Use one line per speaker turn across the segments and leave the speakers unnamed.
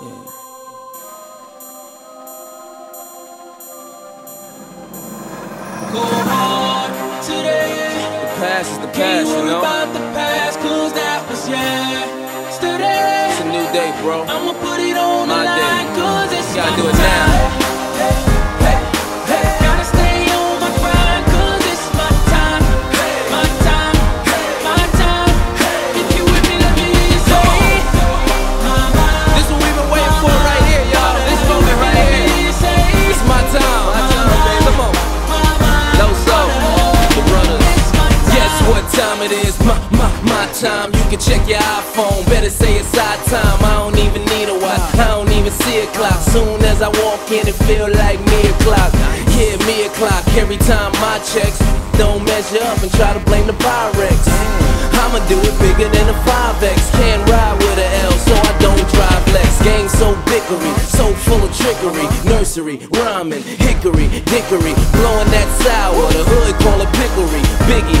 Go hard today. The past is the past, you know.
about the past, cause that was yesterday.
It's a new day, bro.
I'ma put it on
My
the line, cause it's
gotta do it now.
Time. You
can check your iPhone. Better say it's our time. I don't even need a watch. I don't even see a clock. Soon as I walk in, it feel like me o'clock. Yeah, me o'clock. Every time my checks don't measure up and try to blame the Pyrex. I'ma do it bigger than a 5X. Can't ride with a L, so I don't drive Lex. Gang so bickery, so full of trickery. Nursery, rhyming, hickory, dickory, blowing that sour. The hood call it pickery. Biggie,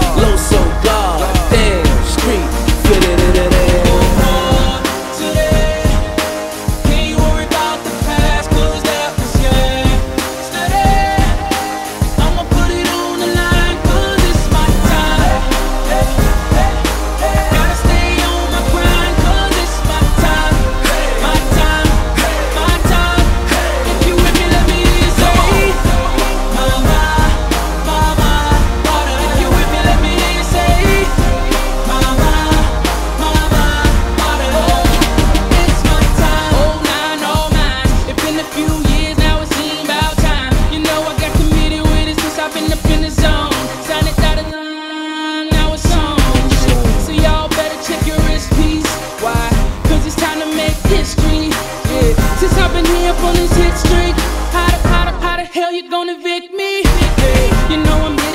on this hit streak. How the, how the, how the hell you gonna evict me? You know I'm